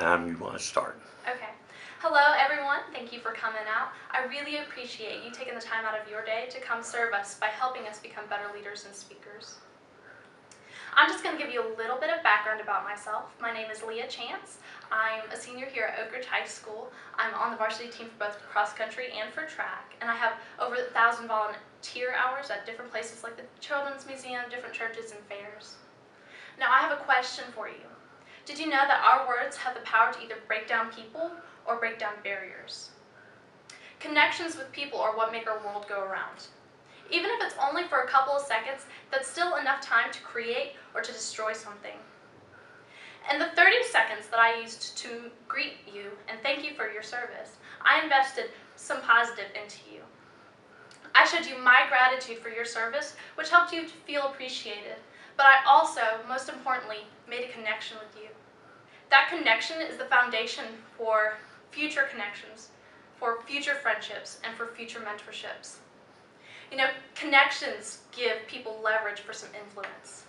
time you want to start. Okay. Hello, everyone. Thank you for coming out. I really appreciate you taking the time out of your day to come serve us by helping us become better leaders and speakers. I'm just going to give you a little bit of background about myself. My name is Leah Chance. I'm a senior here at Oak Ridge High School. I'm on the varsity team for both cross country and for track, and I have over a thousand volunteer hours at different places like the Children's Museum, different churches, and fairs. Now, I have a question for you. Did you know that our words have the power to either break down people or break down barriers? Connections with people are what make our world go around. Even if it's only for a couple of seconds, that's still enough time to create or to destroy something. In the 30 seconds that I used to greet you and thank you for your service, I invested some positive into you. I showed you my gratitude for your service, which helped you to feel appreciated, but I also, most importantly, made a connection with you. That connection is the foundation for future connections, for future friendships, and for future mentorships. You know, connections give people leverage for some influence.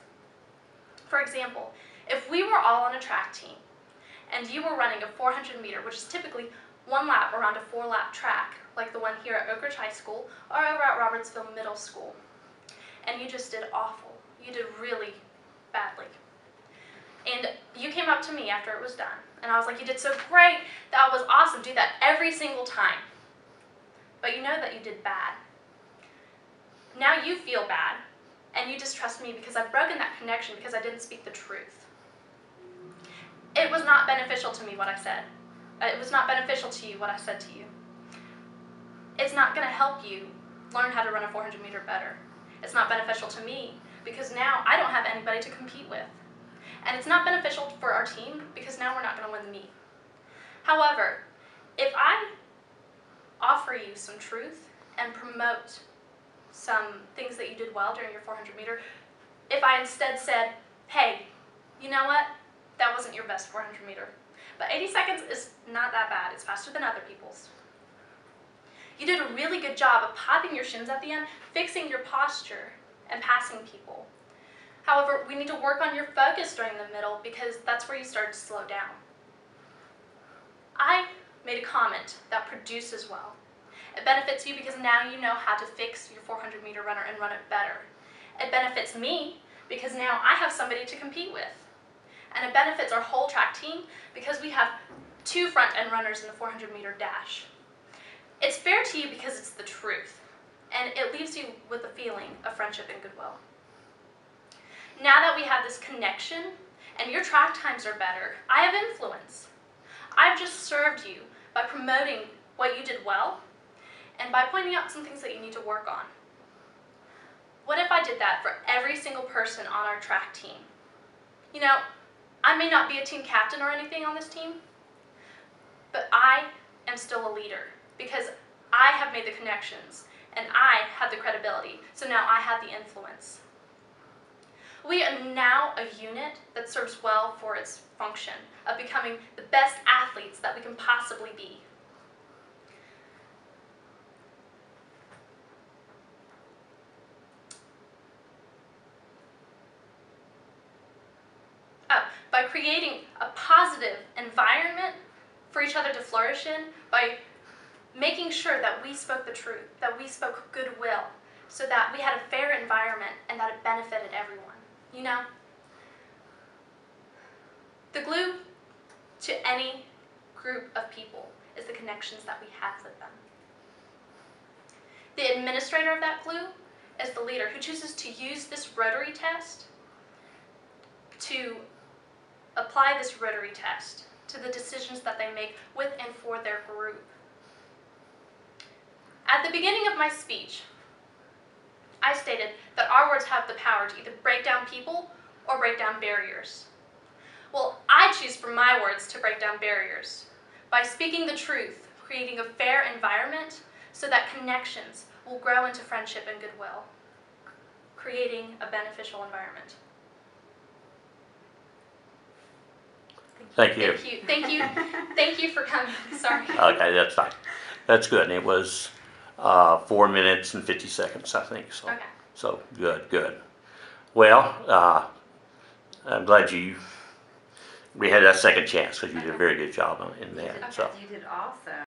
For example, if we were all on a track team and you were running a 400 meter, which is typically one lap around a four lap track, like the one here at Oak Ridge High School or over at Robertsville Middle School, and you just did awful, you did really badly. And you came up to me after it was done, and I was like, You did so great, that was awesome, do that every single time. But you know that you did bad. Now you feel bad, and you distrust me because I've broken that connection because I didn't speak the truth. It was not beneficial to me what I said. Uh, it was not beneficial to you what I said to you. It's not going to help you learn how to run a 400 meter better. It's not beneficial to me because now I don't have anybody to compete with. And it's not beneficial for our team because now we're not going to win the meet. However, if I offer you some truth and promote some things that you did well during your 400 meter, if I instead said, hey, you know what? That wasn't your best 400 meter. But 80 seconds is not that bad. It's faster than other people's. You did a really good job of popping your shins at the end, fixing your posture, and passing people. However, we need to work on your focus during the middle because that's where you start to slow down. I made a comment that produces well. It benefits you because now you know how to fix your 400 meter runner and run it better. It benefits me because now I have somebody to compete with. And it benefits our whole track team because we have two front end runners in the 400 meter dash. It's fair to you because it's the truth, and it leaves you with a feeling of friendship and goodwill. Now that we have this connection and your track times are better, I have influence. I've just served you by promoting what you did well and by pointing out some things that you need to work on. What if I did that for every single person on our track team? You know, I may not be a team captain or anything on this team, but I am still a leader because I have made the connections and I have the credibility, so now I have the influence. We are now a unit that serves well for its function of becoming the best athletes that we can possibly be. Oh, by creating a positive environment for each other to flourish in, by making sure that we spoke the truth, that we spoke goodwill, so that we had a fair environment and that it benefited everyone. You know, the glue to any group of people is the connections that we have with them. The administrator of that glue is the leader who chooses to use this rotary test to apply this rotary test to the decisions that they make with and for their group. At the beginning of my speech, I stated that our words have the power to either break down people or break down barriers. Well, I choose for my words to break down barriers by speaking the truth, creating a fair environment so that connections will grow into friendship and goodwill, creating a beneficial environment. Thank you. Thank you. Thank you. Thank you for coming. Sorry. Okay, that's fine. That's good. And it was uh, four minutes and 50 seconds, I think. So, Okay. so good, good. Well, uh, I'm glad you we had that second chance because you did a very good job on- in that. So You did awesome.